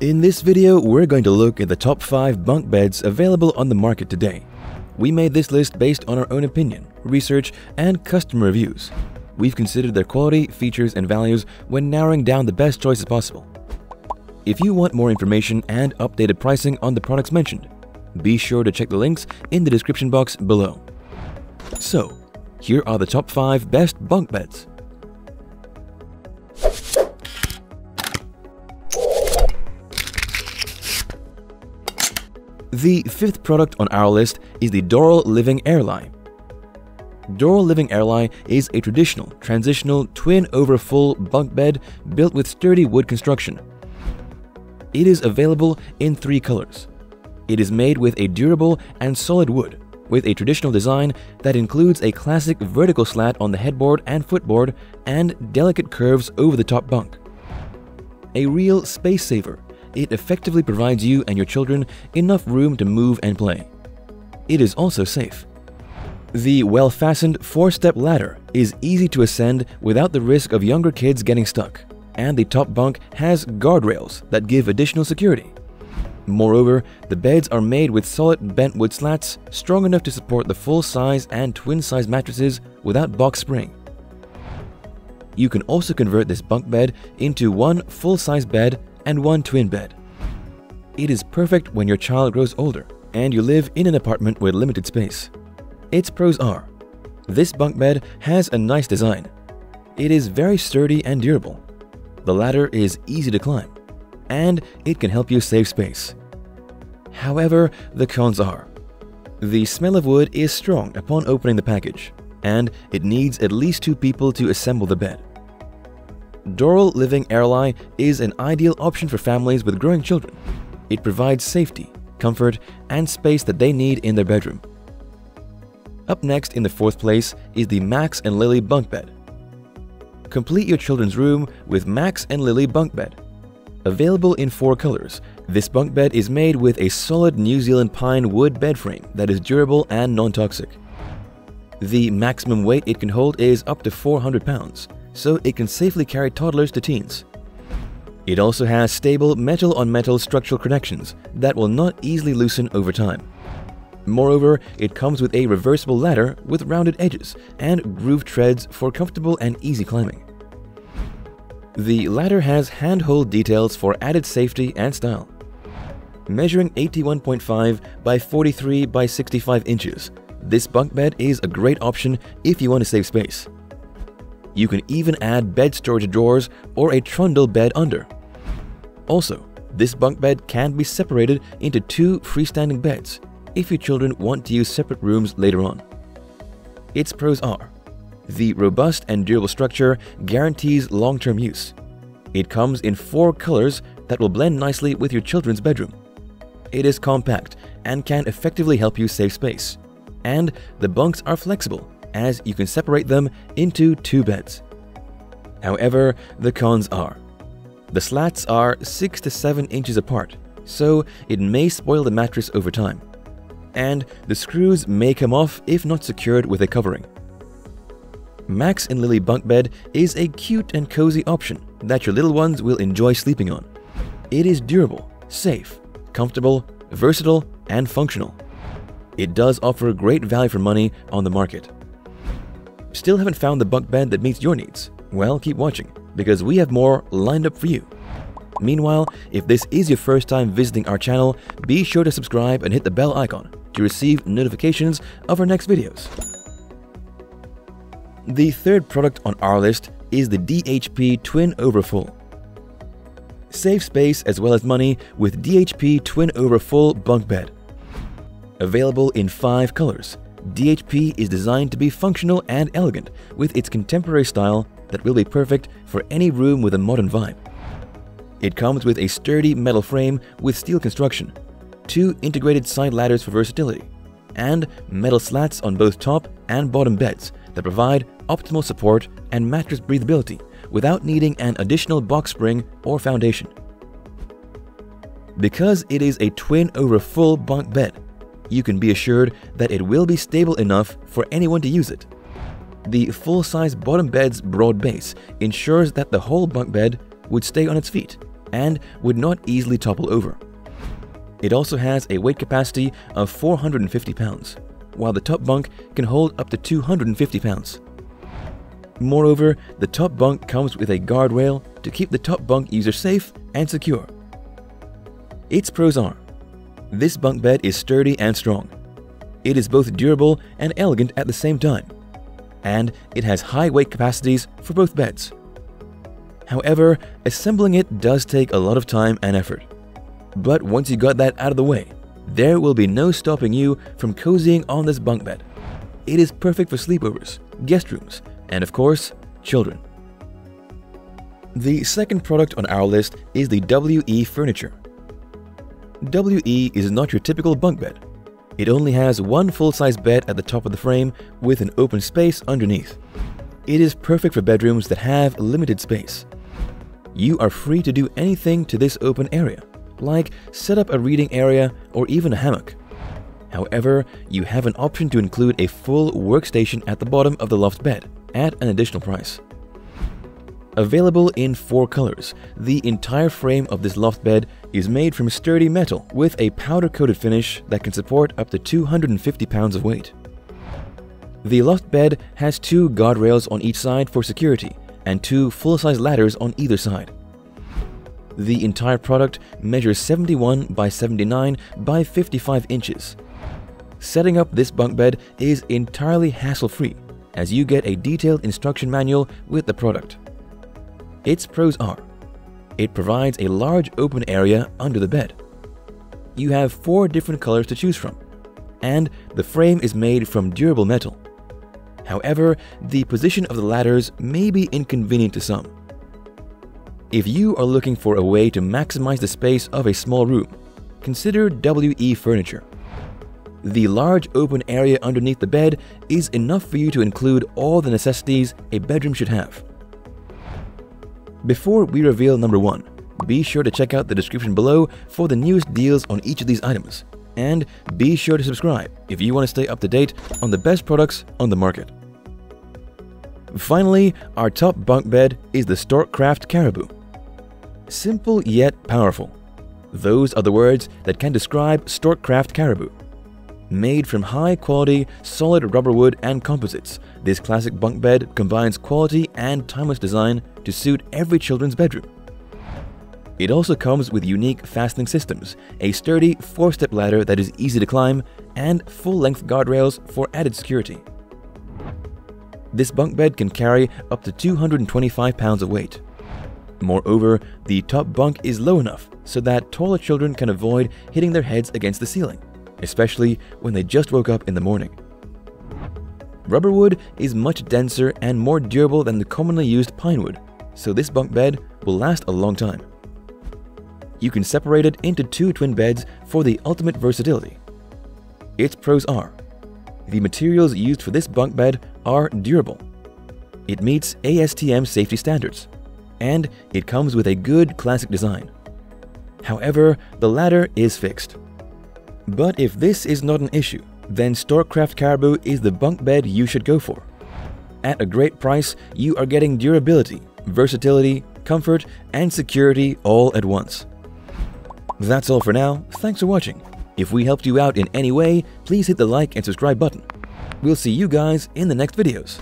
In this video, we're going to look at the top 5 bunk beds available on the market today. We made this list based on our own opinion, research, and customer reviews. We've considered their quality, features, and values when narrowing down the best choices possible. If you want more information and updated pricing on the products mentioned, be sure to check the links in the description box below. So, here are the top 5 best bunk beds. The fifth product on our list is the Dorel Living Airlie. Dorel Living Airlie is a traditional, transitional, twin over full bunk bed built with sturdy wood construction. It is available in three colors. It is made with a durable and solid wood, with a traditional design that includes a classic vertical slat on the headboard and footboard and delicate curves over the top bunk. A real space saver it effectively provides you and your children enough room to move and play. It is also safe. The well-fastened four-step ladder is easy to ascend without the risk of younger kids getting stuck, and the top bunk has guardrails that give additional security. Moreover, the beds are made with solid bent wood slats strong enough to support the full-size and twin-size mattresses without box spring. You can also convert this bunk bed into one full-size bed and one twin bed. It is perfect when your child grows older and you live in an apartment with limited space. Its pros are this bunk bed has a nice design. It is very sturdy and durable. The ladder is easy to climb, and it can help you save space. However, the cons are the smell of wood is strong upon opening the package, and it needs at least two people to assemble the bed. Dorel Living Airlie is an ideal option for families with growing children. It provides safety, comfort, and space that they need in their bedroom. Up next in the fourth place is the Max and Lily bunk bed. Complete your children's room with Max and Lily bunk bed. Available in four colors, this bunk bed is made with a solid New Zealand pine wood bed frame that is durable and non-toxic. The maximum weight it can hold is up to 400 pounds, so it can safely carry toddlers to teens. It also has stable metal-on-metal -metal structural connections that will not easily loosen over time. Moreover, it comes with a reversible ladder with rounded edges and grooved treads for comfortable and easy climbing. The ladder has handhold details for added safety and style. Measuring 81.5 by 43 by 65 inches, this bunk bed is a great option if you want to save space. You can even add bed storage drawers or a trundle bed under. Also, this bunk bed can be separated into two freestanding beds if your children want to use separate rooms later on. Its pros are the robust and durable structure guarantees long-term use. It comes in four colors that will blend nicely with your children's bedroom. It is compact and can effectively help you save space. And the bunks are flexible as you can separate them into two beds. However, the cons are the slats are 6 to 7 inches apart, so it may spoil the mattress over time. And the screws may come off if not secured with a covering. Max and Lily bunk bed is a cute and cozy option that your little ones will enjoy sleeping on. It is durable, safe, comfortable, versatile, and functional. It does offer great value for money on the market. Still haven't found the bunk bed that meets your needs? Well, keep watching, because we have more lined up for you. Meanwhile, if this is your first time visiting our channel, be sure to subscribe and hit the bell icon to receive notifications of our next videos. The third product on our list is the DHP Twin Overfull. Save space as well as money with DHP Twin Overfull bunk bed. Available in five colors, DHP is designed to be functional and elegant with its contemporary style that will be perfect for any room with a modern vibe. It comes with a sturdy metal frame with steel construction, two integrated side ladders for versatility, and metal slats on both top and bottom beds that provide optimal support and mattress breathability without needing an additional box spring or foundation. Because it is a twin over full bunk bed, you can be assured that it will be stable enough for anyone to use it. The full-size bottom bed's broad base ensures that the whole bunk bed would stay on its feet and would not easily topple over. It also has a weight capacity of 450 pounds, while the top bunk can hold up to 250 pounds. Moreover, the top bunk comes with a guardrail to keep the top bunk user safe and secure. Its pros are this bunk bed is sturdy and strong. It is both durable and elegant at the same time, and it has high weight capacities for both beds. However, assembling it does take a lot of time and effort. But once you got that out of the way, there will be no stopping you from cozying on this bunk bed. It is perfect for sleepovers, guest rooms, and of course, children. The second product on our list is the WE Furniture. WE is not your typical bunk bed. It only has one full-size bed at the top of the frame with an open space underneath. It is perfect for bedrooms that have limited space. You are free to do anything to this open area, like set up a reading area or even a hammock. However, you have an option to include a full workstation at the bottom of the loft bed at an additional price. Available in four colors, the entire frame of this loft bed is made from sturdy metal with a powder-coated finish that can support up to 250 pounds of weight. The loft bed has two guardrails on each side for security and two full-size ladders on either side. The entire product measures 71 by 79 by 55 inches. Setting up this bunk bed is entirely hassle-free as you get a detailed instruction manual with the product. Its pros are it provides a large open area under the bed. You have four different colors to choose from, and the frame is made from durable metal. However, the position of the ladders may be inconvenient to some. If you are looking for a way to maximize the space of a small room, consider WE Furniture. The large open area underneath the bed is enough for you to include all the necessities a bedroom should have. Before we reveal number 1, be sure to check out the description below for the newest deals on each of these items. And be sure to subscribe if you want to stay up to date on the best products on the market. Finally, our top bunk bed is the Storkcraft Caribou. Simple yet powerful. Those are the words that can describe Storkcraft Caribou. Made from high-quality, solid rubber wood and composites, this classic bunk bed combines quality and timeless design to suit every children's bedroom. It also comes with unique fastening systems, a sturdy four-step ladder that is easy to climb, and full-length guardrails for added security. This bunk bed can carry up to 225 pounds of weight. Moreover, the top bunk is low enough so that taller children can avoid hitting their heads against the ceiling especially when they just woke up in the morning. Rubber wood is much denser and more durable than the commonly used pine wood, so this bunk bed will last a long time. You can separate it into two twin beds for the ultimate versatility. Its pros are the materials used for this bunk bed are durable. It meets ASTM safety standards, and it comes with a good classic design. However, the ladder is fixed. But if this is not an issue, then Storkcraft Caribou is the bunk bed you should go for. At a great price, you are getting durability, versatility, comfort, and security all at once. That's all for now, thanks for watching. If we helped you out in any way, please hit the like and subscribe button. We'll see you guys in the next videos.